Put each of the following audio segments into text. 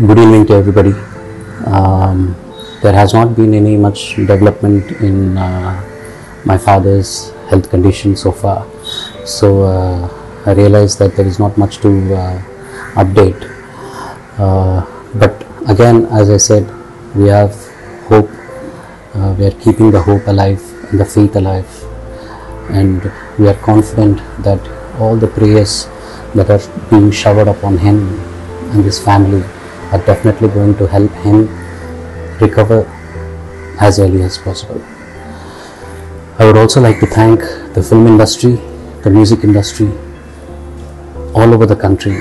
Good evening to everybody. Um, there has not been any much development in uh, my father's health condition so far. So uh, I realized that there is not much to uh, update. Uh, but again, as I said, we have hope. Uh, we are keeping the hope alive and the faith alive. And we are confident that all the prayers that are being showered upon him and his family are definitely going to help him recover as early as possible. I would also like to thank the film industry, the music industry, all over the country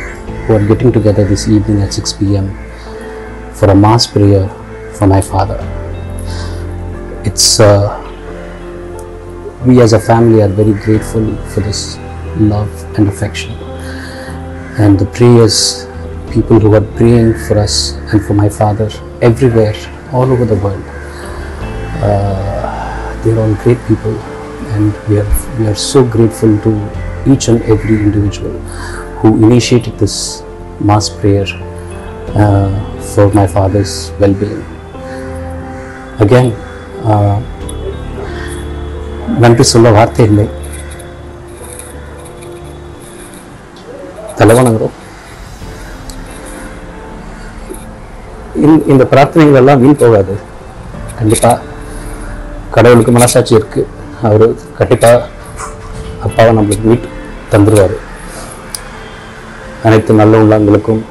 who are getting together this evening at 6 pm for a mass prayer for my father. It's uh, we as a family are very grateful for this love and affection and the prayers people who are praying for us and for my father everywhere all over the world uh, they're all great people and we are we are so grateful to each and every individual who initiated this mass prayer uh, for my father's well-being again uh, நன்றி சொல்ல வார்த்தை இல்லை தலை வணங்குறோம் இந்த- இந்த பிரார்த்தனைகள் எல்லாம் வீண் போகாது. கண்டிப்பா கடவுளுக்கு மனசாட்சி இருக்கு. அவர் கண்டிப்பா அப்பாவை நம்மளுக்கு மீட் தந்துடுவார் அனைத்து நல்ல உள்ளங்களுக்கும்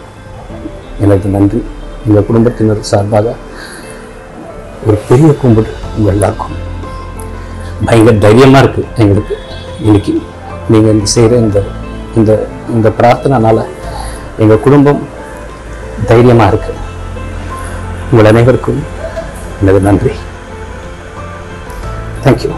எனது நன்றி. எங்கள் குடும்பத்தினர் சார்பாக ஒரு பெரிய கும்பிடு உங்கள் எல்லாருக்கும். பயங்கர தைரியமாக இருக்குது எங்களுக்கு இன்னைக்கு. நீங்கள் இந்த செய்கிற இந்த இந்த இந்த பிரார்த்தனைனால எங்கள் குடும்பம் தைரியமாக இருக்கு. உங்கள் அனைவருக்கும் எனது நன்றி. தேங்க்யூ